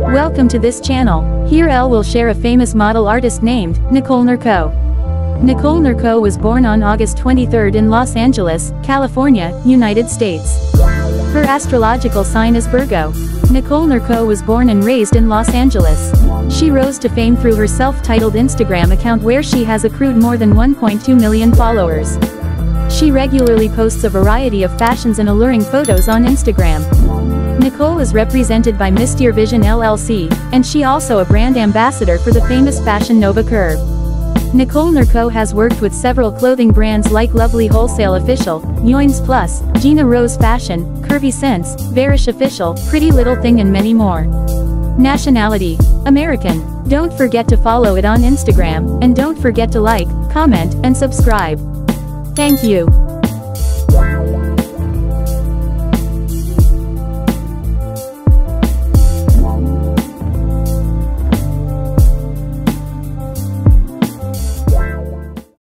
Welcome to this channel. Here Elle will share a famous model artist named Nicole Nurko. Nicole Nurko was born on August 23 in Los Angeles, California, United States. Her astrological sign is Virgo. Nicole Nurko was born and raised in Los Angeles. She rose to fame through her self-titled Instagram account where she has accrued more than 1.2 million followers. She regularly posts a variety of fashions and alluring photos on Instagram. Nicole is represented by Mystere Vision LLC, and she also a brand ambassador for the famous fashion Nova Curve. Nicole Nurko has worked with several clothing brands like Lovely Wholesale Official, Yoins Plus, Gina Rose Fashion, Curvy Sense, Verishe Official, Pretty Little Thing and many more. Nationality, American. Don't forget to follow it on Instagram, and don't forget to like, comment, and subscribe. Thank you.